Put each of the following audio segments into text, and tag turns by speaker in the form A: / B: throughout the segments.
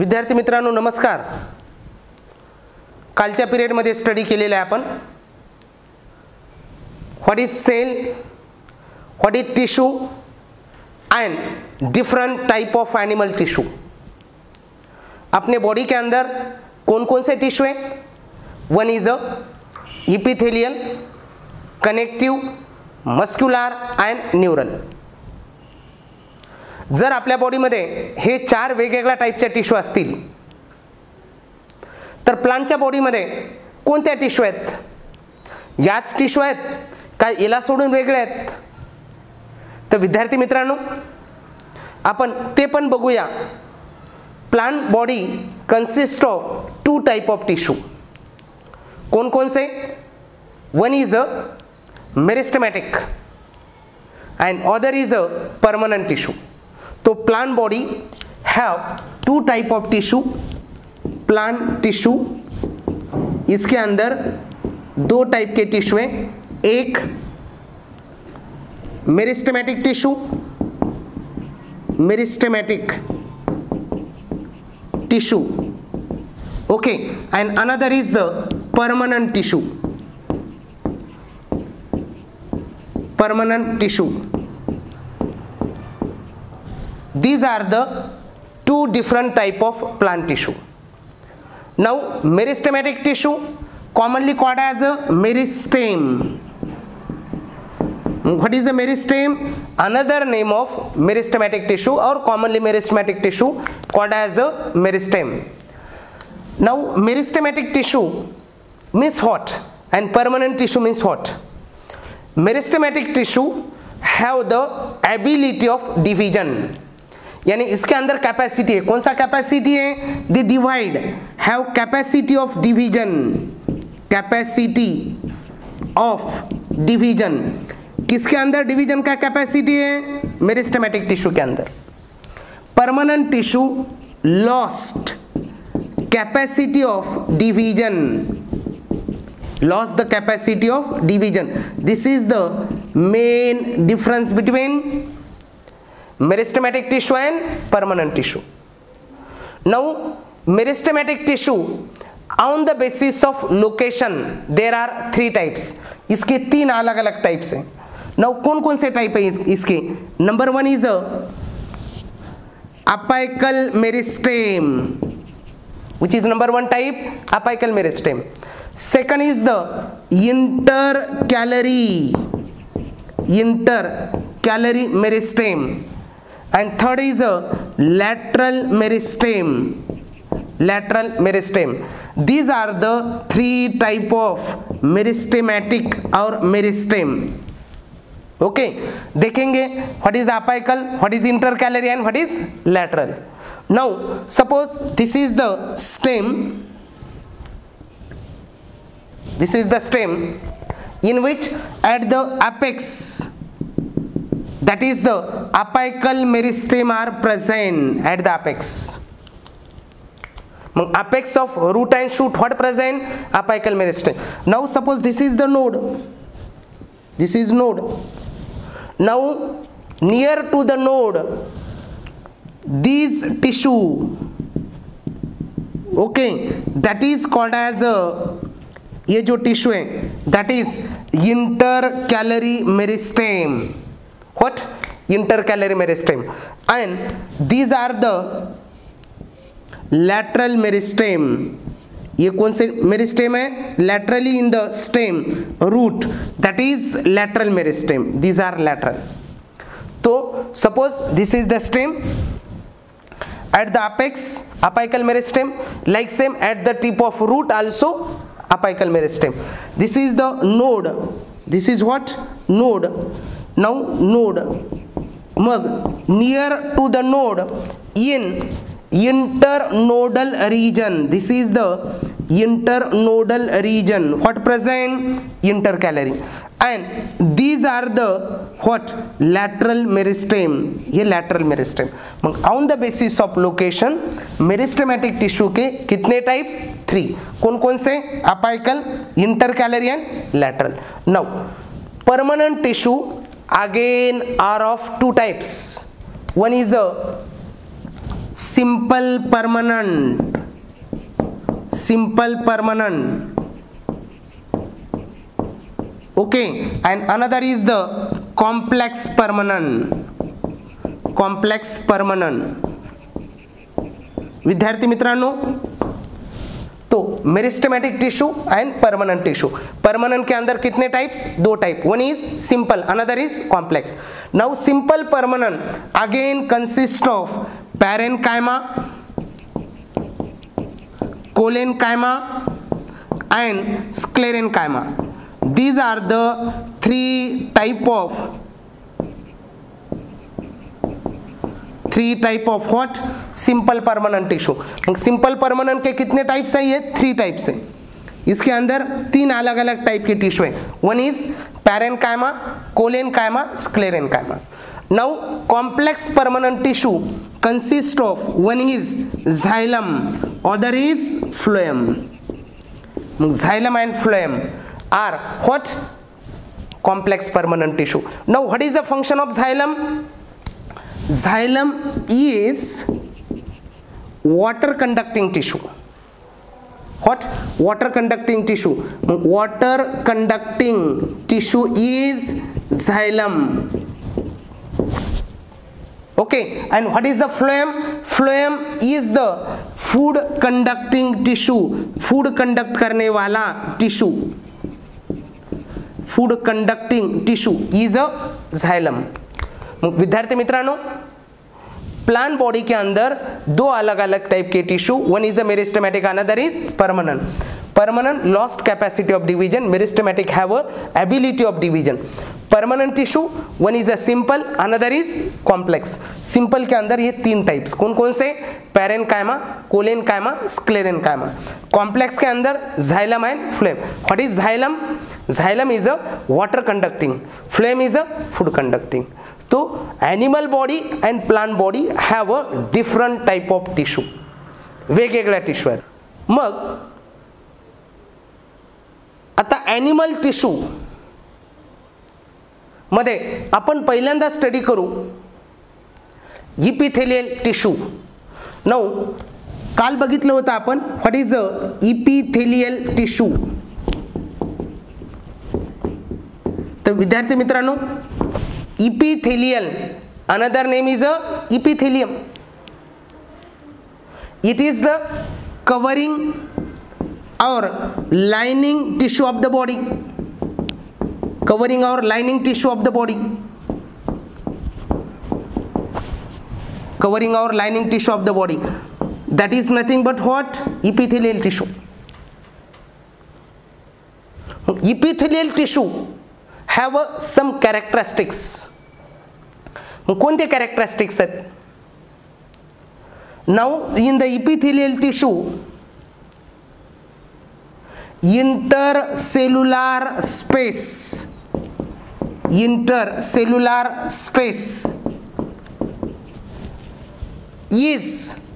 A: विद्यार्थी मित्रांनो नमस्कार कालच्या पिरियडमध्ये स्टडी केलेलं आहे आपण what is cell what is tissue and different type of animal tissue अपने बॉडी के अंदर कौन कौन से टिश्यू आहे one is a epithelial, connective muscular and neural जर आपल्या बॉडीमध्ये हे चार वेगवेगळ्या टाईपच्या टिश्यू असतील तर प्लांटच्या बॉडीमध्ये कोणत्या टिश्यू आहेत याच टिश्यू आहेत काय याला सोडून वेगळे आहेत तर विद्यार्थी मित्रांनो आपण ते पण बघूया plant body consist of two type of tissue कोणकोणचे one is a meristematic and other is a permanent tissue तो plant body have two type of tissue plant tissue इसके अंदर दो टाइप के टिश्यू हैं एक meristematic tissue meristematic tissue okay and another is the permanent tissue permanent tissue These are the two different type of plant tissue. Now meristematic tissue commonly called as a meristem. What is a meristem? Another name of meristematic tissue or commonly meristematic tissue called as a meristem. Now meristematic tissue means what? And permanent tissue means what? Meristematic tissue have the ability of division यानी इसके अंदर capacity है कौन सा capacity है the divide have capacity of division capacity of division किसके अंदर division का कैपेसिटी है मेरिस्टमेटिक टिश्यू के अंदर permanent tissue lost capacity of division lost the capacity of division this is the main difference between meristematic tissue and permanent tissue now meristematic tissue on the basis of location there are three types इसके तीन अलग अलग types हैं now कौन कौन से type है इसके number one is apical meristem which is number one type apical meristem second is the intercalary intercalary meristem and third is a lateral meristem lateral meristem these are the three type of meristematic or meristem okay okay. देखेंगे what is apical what is intercalary and what is lateral now suppose this is the stem this is the stem in which at the apex that is the apical meristem are present at the apex mug apex of root and shoot what present apical meristem now suppose this is the node this is node now near to the node these tissue okay that is called as a ये जो tissue है that is intercalary meristem what intercalary meristem and these are the lateral meristem ये कौन से stem है laterally in the stem root that is lateral meristem these are lateral तो suppose this is the stem at the apex apical meristem like same at the tip of root also apical meristem this is the node this is what node now node mug near to the node in internodal region this is the internodal region what present intercalary and these are the what lateral meristem ये lateral meristem mug on the basis of location meristematic tissue के कितने types three कौन कौन से apical intercalary and lateral now permanent tissue again are of two types one is a simple permanent simple permanent okay and another is the complex permanent complex permanent विद्यार्थी मित्रांनो तो meristematic tissue and permanent tissue permanent के अंदर कितने types दो type one is simple another is complex now simple permanent again consist of कायमा collenchyma sclerenchyma these are the three type of three type of what simple permanent tissue simple permanent के कितने types हैं ये three types हैं इसके अंदर तीन अलग अलग टाइप के टिश्यू हैं वन इज पैरन कायमा collenchyma sclerenchyma now complex permanent tissue consist of one is xylem other is phloem xylem and phloem are what complex permanent tissue now what is the function of xylem xylem is water conducting tissue what water conducting tissue water conducting tissue is okay is is the phloem phloem the food conducting tissue food conduct वाला tissue food conducting tissue is a मग विद्यार्थी मित्रांनो plant body के अंदर दो अलग अलग type के tissue one is a meristematic another is permanent permanent lost capacity of division meristematic have ability of division permanent tissue one is a simple another is complex simple के अंदर ये तीन टाइप्स कौन कौन से पैरेन कायमा कोलेन कायमा स्क्लेरन कायमा कॉम्प्लेक्स के अंदर xylem and phloem what is xylem xylem is a water conducting phloem is a food conducting तो animal body and plant body have a different type of tissue वेगवेगळ्या टिश्यू आहेत मग आता ॲनिमल टिश्यू मध्ये आपण पहिल्यांदा स्टडी करू epithelial tissue नऊ काल बघितलं होतं आपण what is a epithelial tissue तर विद्यार्थी मित्रांनो epithelial another name is a epithelium it is the covering or lining tissue of the body covering or lining tissue of the body covering or lining tissue of the body that is nothing but what epithelial tissue epithelial tissue a some characteristics को characteristics है आहेत in the epithelial tissue intercellular space intercellular space is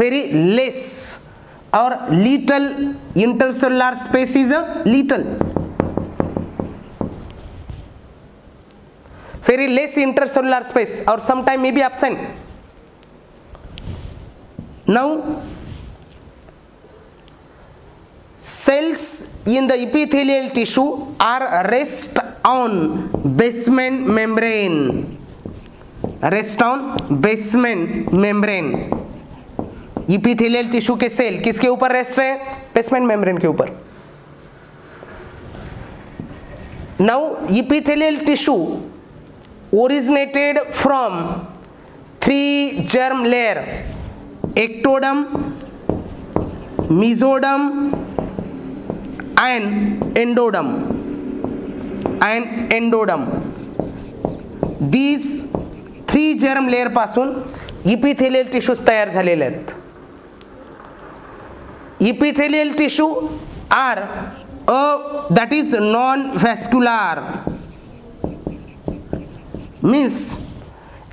A: very less और little intercellular space is a little very less intercellular space or sometime may be absent. Now, cells in the epithelial tissue are rest on basement membrane. Rest on basement membrane. Epithelial tissue के cell किसके ऊपर rest है basement membrane के ऊपर now epithelial tissue originated from three germ layer ectoderm mesoderm and endoderm and endoderm these three germ layer पासून epithelial tissues तयार झालेले आहेत epithelial tissue are a that is non means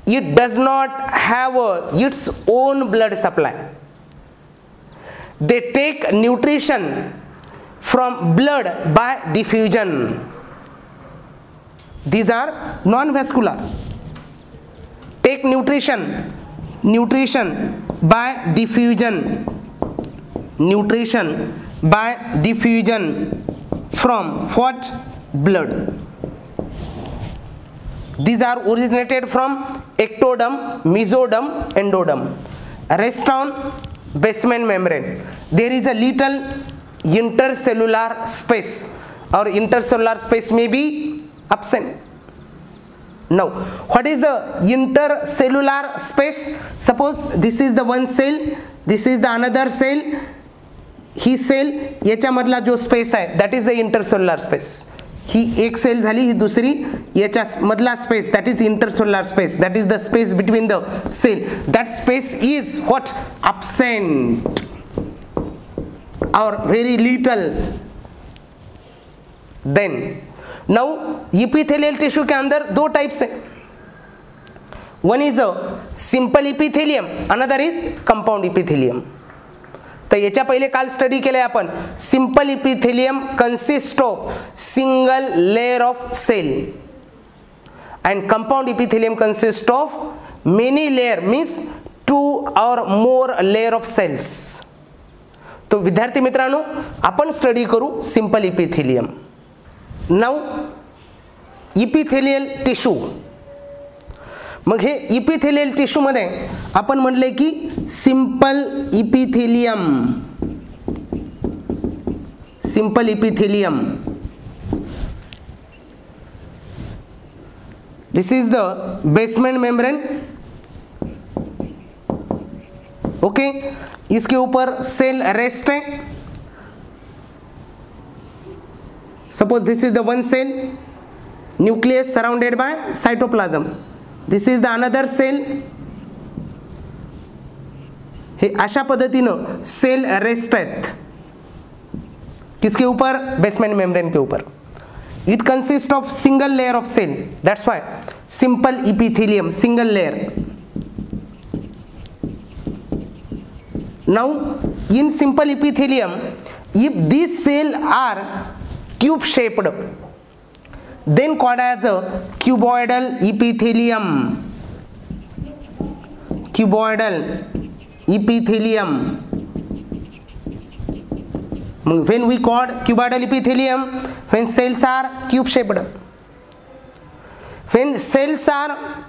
A: it does not have a, its own blood supply. They take nutrition from blood by diffusion. These are non-vascular. Take nutrition, nutrition by diffusion, nutrition by diffusion from what? Blood. these are originated from ectoderm mesoderm endoderm rest on basement membrane there is a little intercellular space or intercellular space may be absent now what is the intercellular space suppose this is the one cell this is the another cell ही cell याच्यामधला जो space आहे that is the intercellular space ही एक cell झाली ही दुसरी याच्या मधला space that is intercellular space that is the space between the cell that space is what absent or very little then now epithelial tissue के अंदर दो टाइप्स है one is a simple epithelium another is compound epithelium तर याच्या पहिले काल study केले आपण simple epithelium consist of single layer of cell and compound epithelium consist of many layer means two or more layer of cells तो विद्यार्थी मित्रांनो आपण स्टडी करू simple epithelium now epithelial tissue मग ये इपिथेलियल मधे अपन म्हटले कि simple epithelium simple epithelium this is the basement membrane okay इसके ऊपर सेल रेस्ट है suppose this is the one cell nucleus surrounded by cytoplasm this is the another cell हे अशा पद्धतिन सेल रेस्ट है किसके ऊपर बेसमेंट मेम्ब्रेन के ऊपर it consist of single layer of cell that's why simple epithelium single layer now in simple epithelium if this cell are cube shaped then called as cuboidal epithelium. Cuboidal epithelium. When we called cuboidal epithelium, when cells are cube shaped, when cells are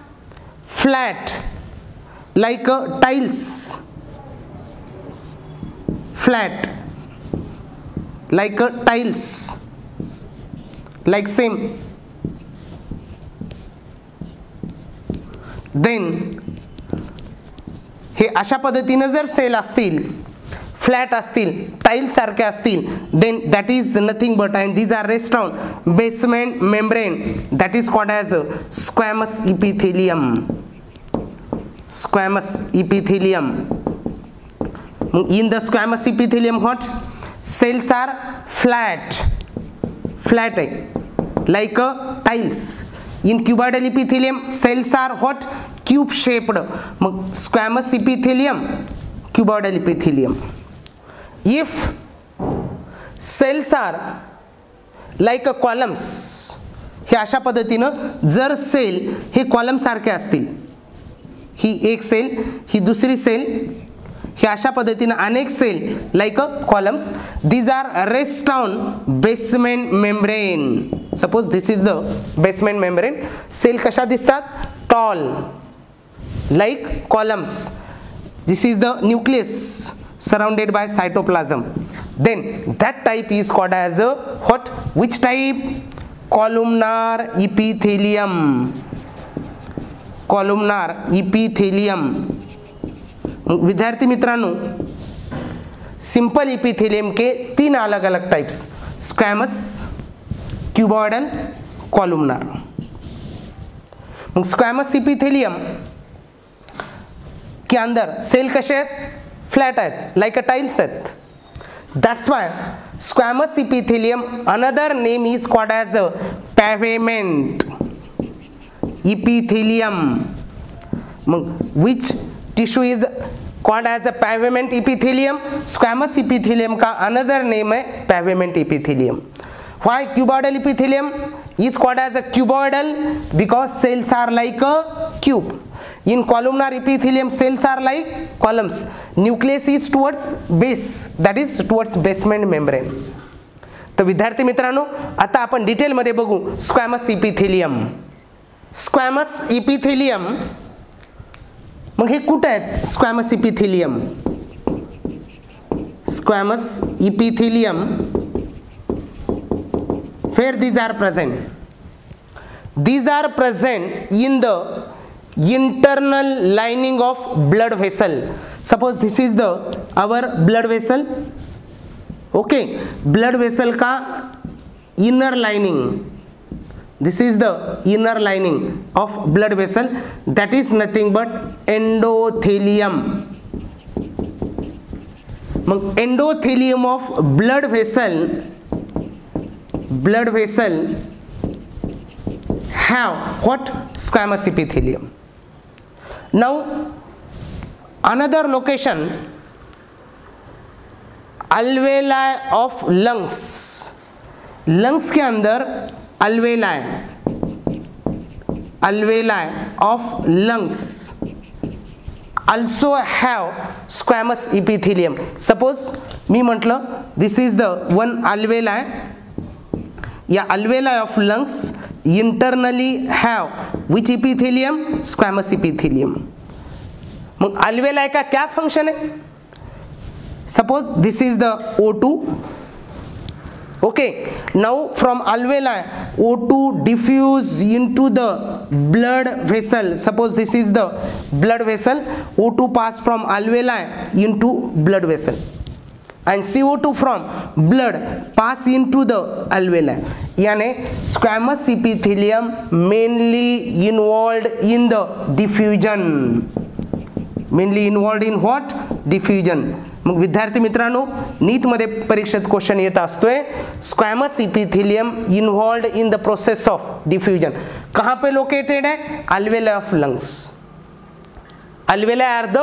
A: flat like tiles, flat like tiles, like same then हे अशा पद्धतीनं जर cell असतील flat असतील टाईलसारखे असतील then that is nothing but and these are rest on basement membrane that is called as squamous epithelium squamous epithelium in the squamous epithelium what cells are flat flat आहे like tiles in epithelium cells are what cube shaped mug squamous epithelium cuboidal epithelium if cells are like a columns हे अशा पद्धतीनं जर cell हे कॉलमसारखे असतील ही एक cell ही दुसरी cell अशा पद्धतीने अनेक cell like a columns this are rest on basement membrane suppose this is the basement membrane cell कशा दिसतात tall like columns this is the nucleus surrounded by cytoplasm then that type is called as at which type columnar epithelium columnar epithelium विद्यार्थी मित्रांनो simple epithelium के तीन अलग अलग types squamous cuboidal columnar मग squamous epithelium के अंदर cell कसे आहेत फ्लॅट आहेत लाईक अ टाइल्स आहेत that's why squamous epithelium another name is called as a pavement epithelium mug which tissue is कौन है पैवेमेंट इपीथिलियम स्क्वामस इपीथिलियम का अनदर नेम है pavement epithelium why cuboidal epithelium is called as a cuboidal because cells are like a cube in columnar epithelium cells are like columns nucleus is towards base that is towards basement membrane तो विद्यार्थी मित्रों आता अपन detail मे बगू squamous epithelium squamous epithelium मग कुट है स्क्वैमस इपिथिलिम स्क्वैमस इपिथिलिम फेर these are present these are present in the internal lining of blood vessel suppose this is the our blood vessel okay blood vessel का inner lining this is the inner lining of blood vessel that is nothing but endothelium मग endothelium of blood vessel blood vessel have what squamous epithelium now another location alveoli of lungs lungs के अंदर alveoli alveoli of lungs also have squamous epithelium suppose मी म्हटलं this is the one alveoli या alveoli of lungs internally have which epithelium squamous epithelium mug alveoli का क्या function है suppose this is the O two okay now from alveoli o2 diffuse into the blood vessel suppose this is the blood vessel o2 pass from alveoli into blood vessel and CO2 from blood pass into the alveoli yani squamous epithelium mainly involved in the diffusion mainly involved in what diffusion मग विद्यार्थी मित्रांनो नीटमध्ये परीक्षेत question येत असतोय squamous epithelium involved in the process of diffusion कहाँ पे located आहे alveoli of lungs alveoli are the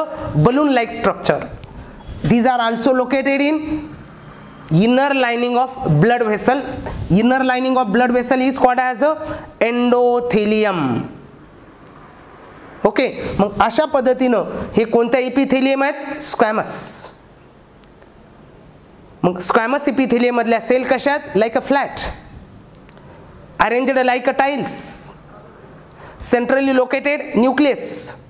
A: balloon like structure these are also located in inner lining of blood vessel inner lining of blood vessel is called as a endothelium okay मग अशा पद्धतीनं हे कोणत्या epithelium आहेत squamous मग squamous इपिथिलियमधल्या cell कशात like a flat arranged like a tiles centrally located nucleus